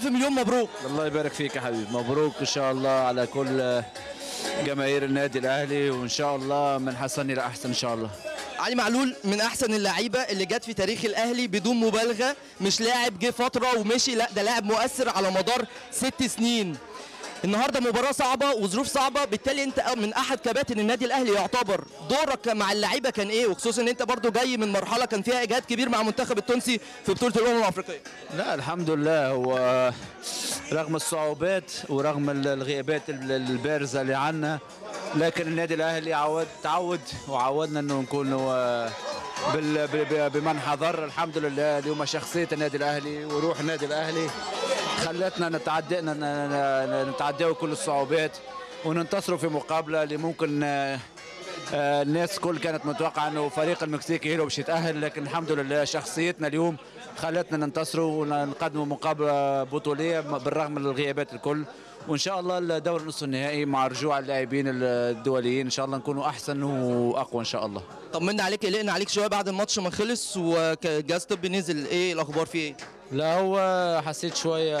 ألف مليون مبروك. الله يبارك فيك يا حبيبي. مبروك إن شاء الله على كل جماهير النادي الأهلي وإن شاء الله من حسن إلى أحسن إن شاء الله. علي معلول من أحسن اللعيبة اللي جت في تاريخ الأهلي بدون مبالغة مش لاعب جه فترة ومشي لا ده لاعب مؤثر على مدار ست سنين. النهارده مباراة صعبة وظروف صعبة بالتالي انت من أحد كباتن النادي الأهلي يعتبر دورك مع اللعيبة كان إيه؟ وخصوصا إن أنت برضو جاي من مرحلة كان فيها إجهاد كبير مع المنتخب التونسي في بطولة الأمم الأفريقية. لا الحمد لله. هو رغم الصعوبات ورغم الغيابات البارزة اللي عنا لكن النادي الأهلي عود تعود وعودنا إنه نكون بمن حضر. الحمد لله. اليوم شخصية النادي الأهلي وروح النادي الأهلي. خلتنا نتعدى نتعداو كل الصعوبات وننتصروا في مقابلة اللي ممكن آه، الناس كل كانت متوقعة أنه فريق المكسيكي هي اللي باش يتأهل لكن الحمد لله شخصيتنا اليوم خلتنا ننتصروا ونقدموا مقابلة بطولية بالرغم من الغيابات الكل. وإن شاء الله الدور النصف النهائي مع رجوع اللاعبين الدوليين إن شاء الله نكونوا أحسن وأقوى إن شاء الله. طمنا عليك قلقنا عليك شوية بعد الماتش ما خلص وجهاز طبي نزل إيه الأخبار فيه؟ إيه لا هو حسيت شوية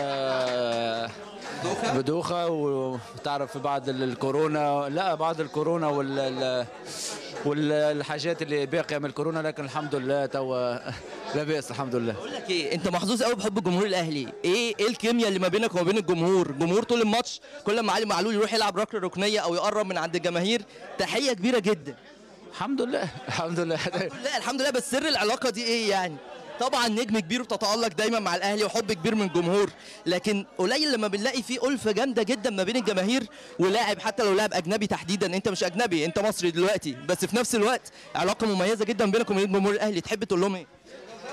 بدوخة وتعرف بعد الكورونا لا بعد الكورونا وال والحاجات اللي باقية من الكورونا لكن الحمد لله توا لا بأس الحمد لله. بقول لك إيه أنت محظوظ قوي بحب الجمهور الأهلي. إيه إيه الكيمياء اللي ما بينك وما بين الجمهور؟ الجمهور طول الماتش كل ما علي معلول يروح يلعب ركلة ركنية أو يقرب من عند الجماهير تحية كبيرة جدا. الحمد لله الحمد لله. لا الحمد لله بس سر العلاقة دي إيه يعني؟ طبعا نجم كبير وتتالق دايما مع الأهلي وحب كبير من الجمهور لكن قليل لما بنلاقي فيه ألفة جامدة جدا ما بين الجماهير ولاعب حتى لو لاعب أجنبي تحديدا. أنت مش أجنبي أنت مصري دلوقتي بس في نفس الوقت علاقة مميزة جدا بينك وبين جمهور الأهلي. تحب تقول لهم إيه؟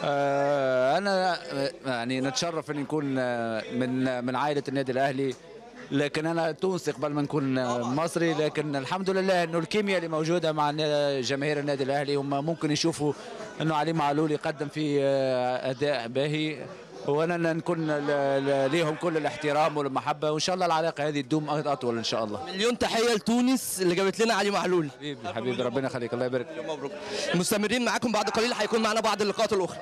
آه، أنا آه، يعني نتشرف إن نكون آه، من من عائلة النادي الأهلي. لكن أنا تونسي قبل ما نكون مصري لكن الحمد لله إنه الكيمياء اللي موجودة مع جماهير النادي الأهلي هم ممكن يشوفوا إنه علي معلول يقدم في آه، أداء باهي. وأنا نكون ليهم كل الاحترام والمحبة. وإن شاء الله العلاقة هذه تدوم أطول إن شاء الله. مليون تحية لتونس اللي جابت لنا علي معلول. حبيبي حبيبي ربنا يخليك. الله يبارك. مبروك. مستمرين معاكم بعد قليل هيكون معنا بعض اللقاءات الأخرى.